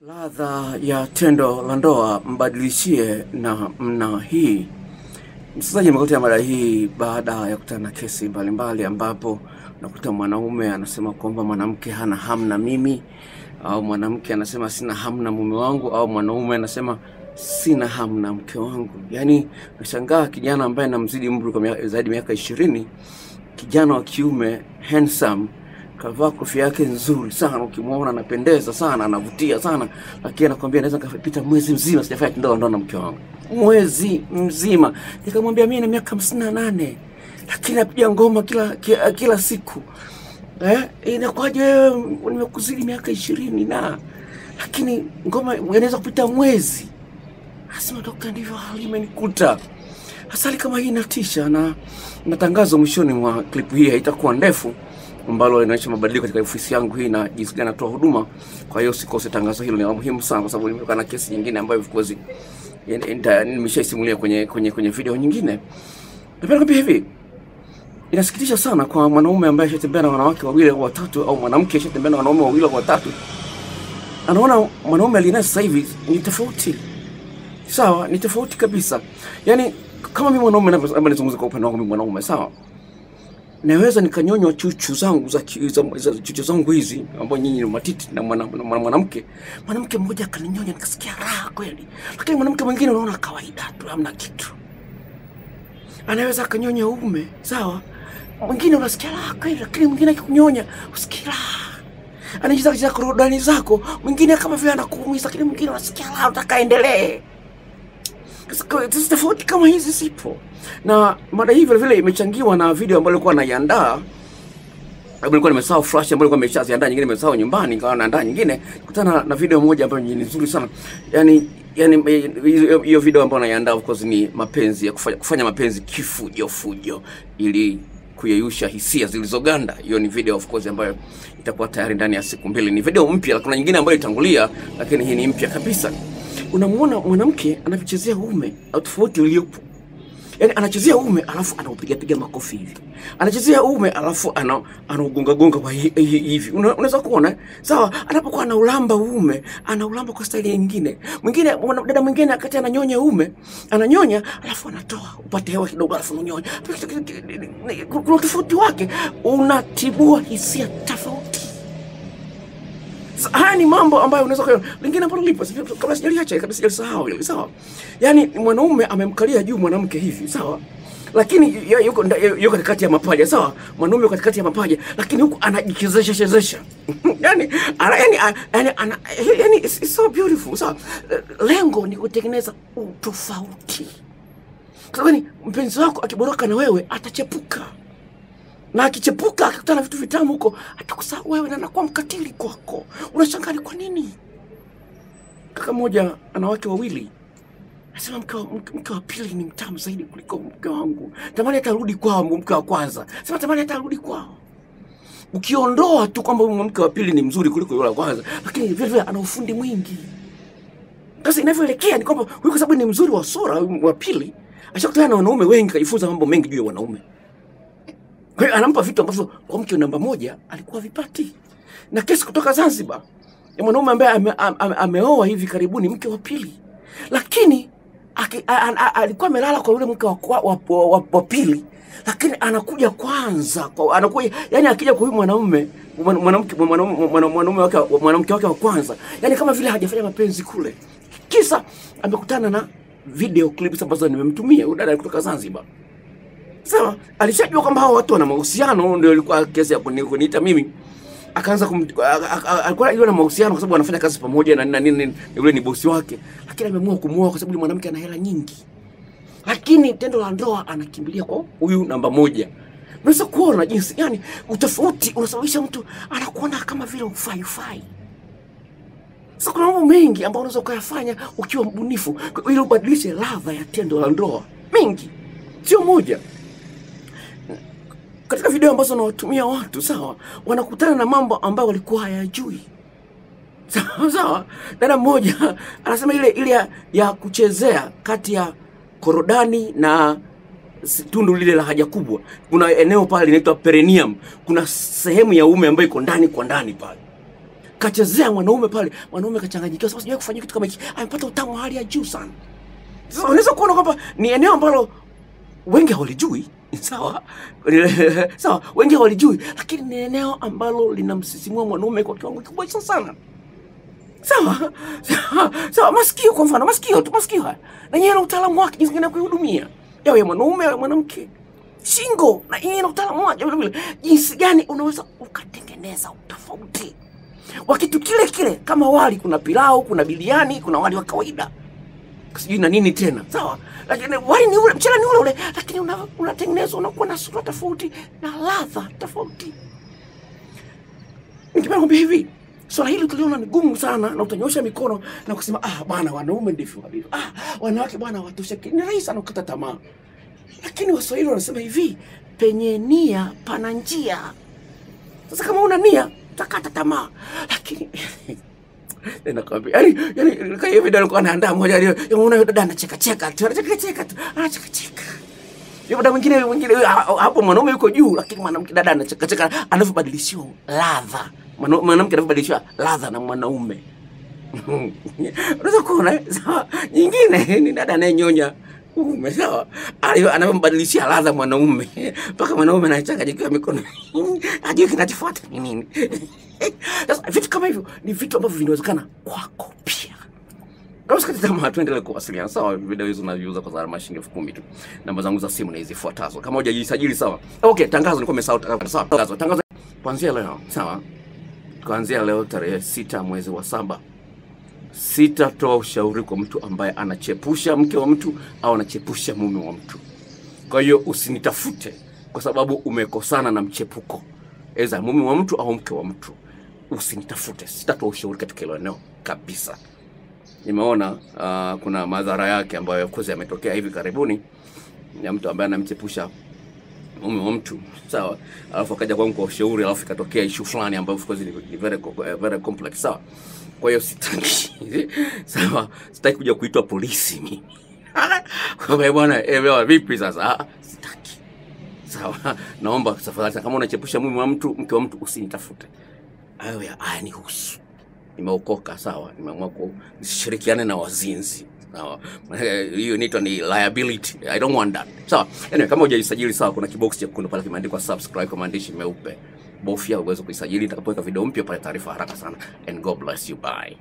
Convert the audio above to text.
Ladha ya tendo la ndoa mbadilishie na mna hii. Msikilizaji, nimekuletea mada hii baada ya kukutana na kesi mbalimbali, ambapo nakuta mwanaume anasema kwamba mwanamke hana hamu na mimi, au mwanamke anasema sina hamu na mume wangu, au mwanaume anasema sina hamu na mke wangu. Yaani nashangaa kijana ambaye namzidi umri kwa zaidi ya miaka ishirini, kijana wa kiume handsome kavaa kofia yake nzuri sana, ukimwona anapendeza sana, anavutia sana, lakini anakwambia naweza nikapita mwezi mzima sijafanya tendo la ndoa na mke wangu, mwezi mzima. Nikamwambia mimi na miaka hamsini na nane lakini napiga ngoma kila, kila, kila siku eh, inakuwaje wewe nimekuzidi miaka ishirini na lakini ngoma inaweza kupita mwezi? Asema dokta, ndivyo hali imenikuta. Hasali kama hii inatisha, na na tangazo mwishoni mwa klipu hii haitakuwa ndefu, ambalo linaonyesha mabadiliko katika ofisi yangu hii na jinsi gani natoa huduma. Kwa hiyo usikose tangazo hilo, ni muhimu sana, kwa sababu nimekuwa na kesi nyingine ambayo of course nimeshaisimulia kwenye, kwenye, kwenye video nyingine. Napenda kuambia hivi, inasikitisha sana kwa mwanaume ambaye ashatembea na wanawake wawili au watatu, au mwanamke ashatembea na wanaume wawili au watatu, anaona mwanaume alinaye sasa hivi ni tofauti sawa, ni tofauti kabisa. Yani kama mimi mwanaume, nizungumze kwa upande wangu mimi mwanaume, sawa, naweza nikanyonywa chuchu zangu za, chuchu zangu hizi ambao nyinyi ni matiti na mwana- mwana- mwanamke. Mwanamke mmoja akaninyonya nikasikia raha kweli, lakini mwanamke mwingine unaona kawaida tu, hamna kitu. Anaweza akanyonya ume sawa, mwingine unasikia raha kweli, lakini mwingine akikunyonya usikia raha. Anaingiza katika korodani zako, mwingine kama vile anakuumiza, lakini mwingine unasikia raha, utaka. Tofauti kama hizi zipo, na mada hii vile vile imechangiwa na video ambayo nilikuwa naiandaa nilikuwa nimesahau flash ambayo nilikuwa nimeshaziandaa, nyingine nimesahau nyumbani, nikawa naandaa nyingine, kutana na video moja ambayo ni nzuri sana. Yani yani hiyo video ambayo naiandaa of course ni mapenzi ya kufanya, kufanya mapenzi kifujo fujo ili kuyeyusha hisia zilizoganda. Hiyo ni video of course ambayo itakuwa tayari ndani ya siku mbili. Ni video mpya, kuna nyingine ambayo itangulia, lakini hii ni mpya kabisa. Unamuona mwanamke anavyochezea ume au tofauti uliopo yani anachezea ume alafu anaupiga piga makofi hivi, anachezea ume alafu ana anaugonga gonga kwa hi- hi- hivi. Unaweza kuona sawa, anapokuwa anaulamba uume anaulamba kwa staili nyingine. Mwingine dada mwingine akati ananyonya ume ananyonya alafu anatoa upate hewa kidogo, alafu unanyonya. Kuna utofauti wake, unatibua hisia tofauti. Haya ni mambo ambayo unaweza kuona. Lingine ambalo lipo kabla sijaliacha kabla sijalisahau hili sawa, yani mwanaume amemkalia juu mwanamke hivi sawa, lakini yuko yuko katikati ya mapaja sawa, mwanaume yuko katikati ya mapaja, lakini huku anajichezesha chezesha. Yani ana, yani, yani, ana, yani it's, so beautiful sawa. Lengo ni kutengeneza utofauti, kwa sababu mpenzi wako akiboroka na wewe atachepuka na akichepuka akakutana na vitu vitamu huko atakusahau wewe na anakuwa mkatili kwako. Unashangaa kwa nini? Kaka mmoja ana wake wawili, Nasema mke mke, wa pili ni mtamu zaidi kuliko mke wangu, tamani hata arudi kwao mke wa kwanza, sema tamani hata arudi kwao. Ukiondoa tu kwamba mke wa pili ni mzuri kuliko yule wa kwanza, lakini vile vile ana ufundi mwingi. Sasa inavyoelekea ni kwamba huyu kwa sababu ni mzuri wa sura, wa pili ashakutana na wanaume wengi, kajifunza mambo mengi juu ya wanaume. Kwa hiyo anampa vitu ambavyo kwa mke namba moja alikuwa vipati. Na kesi kutoka Zanzibar ya mwanaume ambaye ame, ame, ameoa hivi karibuni mke wa pili, lakini aki, a, a, a, alikuwa amelala kwa yule mke wa, wa, wa, wa, wa, pili, lakini anakuja kwanza kwa, anakuja yani akija kwa huyu mwanaume mwanamke mwanaume wake wa- mwanamke wake wa kwanza, yani kama vile hajafanya mapenzi kule, kisa amekutana na video clips ambazo nimemtumia huyu dada kutoka Zanzibar. Sawa, alishajua kwamba hao watu wana mahusiano, ndio ilikuwa kesi ya kuni- kuniita mimi. Akaanza kum, alikuwa yule na mahusiano kwa sababu wanafanya kazi pamoja na nini nini, yule ni bosi wake, lakini ameamua kumuoa kwa sababu yule mwanamke ana hela nyingi, lakini tendo la ndoa anakimbilia kwa huyu namba moja. Unaweza kuona jinsi yani utofauti unasababisha mtu anakuona kama vile ufai ufai. Sasa kuna mambo mengi ambayo unaweza ukayafanya ukiwa mbunifu ili ubadilishe ladha ya tendo la ndoa, mengi, sio moja katika video ambazo nawatumia watu sawa, wanakutana na mambo ambayo walikuwa hayajui. Sawa sawa, dada mmoja anasema ile ile ya, ya kuchezea kati ya korodani na tundu lile la haja kubwa, kuna eneo pale linaitwa perineum, kuna sehemu ya ume ambayo iko ndani kwa ndani pale. Kachezea mwanaume pale, mwanaume kachanganyikiwa, sababu sijawahi kufanya kitu kama hiki, amepata utamu wa hali ya juu sana. Sasa unaweza kuona kwamba ni eneo ambalo wengi hawalijui sawa sawa, wengi hawalijui, lakini ni eneo ambalo linamsisimua mwanaume kwa kiwango kikubwa sana sawa sawa sawa. Masikio kwa mfano, masikio tu, masikio haya na yeye ana utaalamu wake, jinsi gani ya kuihudumia, yawe mwanaume yawe mwanamke. Shingo na yeye ana utaalamu wake vile vile, jinsi gani unaweza ukatengeneza utofauti wa kitu kile kile. Kama wali, kuna pilau, kuna biliani, kuna wali wa kawaida sijui na nini tena, sawa. Lakini wali ni ule, mchele ni ule ule, lakini una- unatengenezwa unakuwa na sura tofauti na ladha tofauti. Ningependa hivi, swala hili tuliona ni gumu sana, na utanyosha mikono na kusema ah, bwana, wanaume ndivyo walivyo, ah, wanawake bwana watosheki. Ni rahisi sana kukata tamaa, lakini Waswahili wanasema hivi, penye nia pana njia. Sasa kama una nia utakata tamaa, lakini nakwambia yani, yani kama hivi ndio alikuwa anaandaa moja, yani unaona yule dada anacheka cheka tu, anacheka cheka tu, anacheka cheka. Yule dada mwingine mwingine ha- hapo, mwanaume yuko juu, lakini mwanamke dada anacheka cheka, anavyobadilishiwa ladha, Mwana- mwanamke anavyobadilishiwa ladha na mwanaume. Unaweza kuona. Nyingine ni dada anayenyonya uume sawa, anavyombadilishia ladha mwanaume mpaka mwanaume anachanganyikiwa mikono, ajui kinachofuata ni nini. Sasa vitu kama hivyo ni vitu ambavyo vinawezekana kwako pia. Kama sikati tamaa, tuendelee kuwasiliana sawa. Video hizo unaviuza kwa gharama shilingi elfu kumi tu. Namba zangu za simu ni zifuatazo. Kama hujajisajili sawa. Okay, tangazo nilikuwa nimesahau. Sawa, tangazo. Tangazo kuanzia leo, sawa. Kuanzia leo tarehe sita mwezi wa saba sitatoa ushauri kwa mtu ambaye anachepusha mke wa mtu au anachepusha mume wa mtu. Kwa hiyo usinitafute kwa sababu umekosana na mchepuko, eza mume wa mtu au mke wa mtu. Usinitafute, sitatoa ushauri katika hilo eneo kabisa. Nimeona uh, kuna madhara yake ambayo of course yametokea hivi karibuni ya mtu ambaye anamchepusha mume wa mtu sawa, alafu akaja kwangu kwa ushauri, alafu ikatokea issue fulani ambayo of course ni, very, very complex sawa. Kwa hiyo sitaki sawa, sitaki kuja kuitwa polisi mimi kwa bwana, elewa vipi sasa? Ah, sitaki sawa. Naomba tafadhali, kama unachepusha mume wa mtu, mke wa mtu, usinitafute. Hayo ya haya nihusu nimeokoka sawa, nimeamua kushirikiana na wazinzi sawa. Hiyo inaitwa ni liability. I don't want that sawa. Anyway, kama hujajisajili sawa, kuna kibox chekundu pale kimeandikwa subscribe kwa maandishi meupe, bofya uweze kuisajili. Nitakapoweka video mpya pale, taarifa haraka sana. And God bless you, bye.